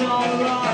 alright.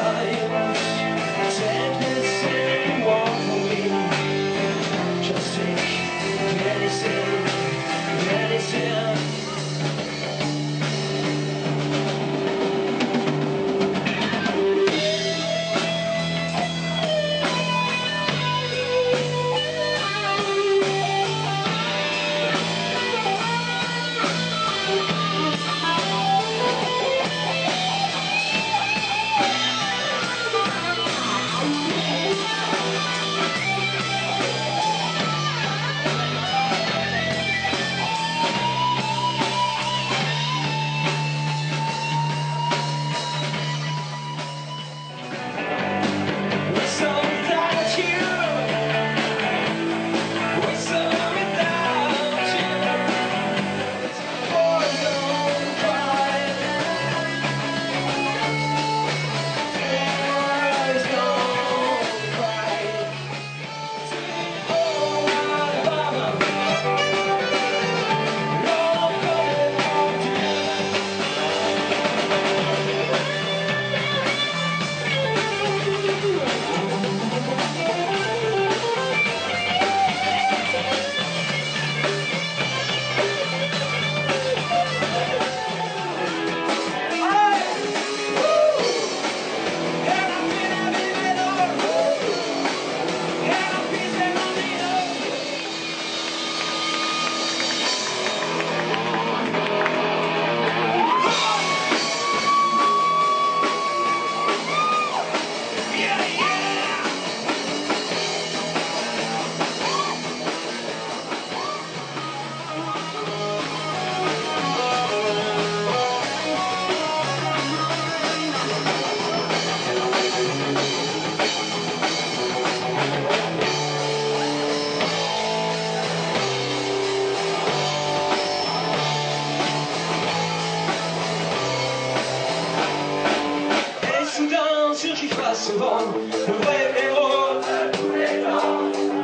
sûr j'y passe Le vrai héros,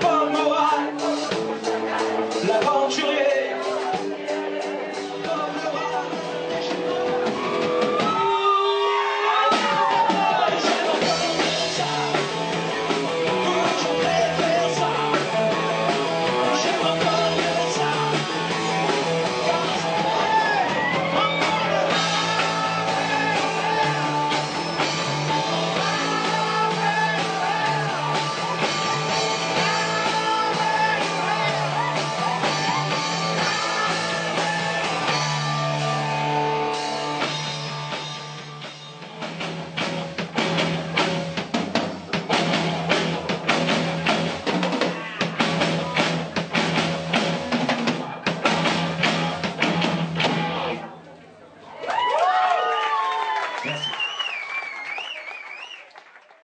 pas moral. L'aventure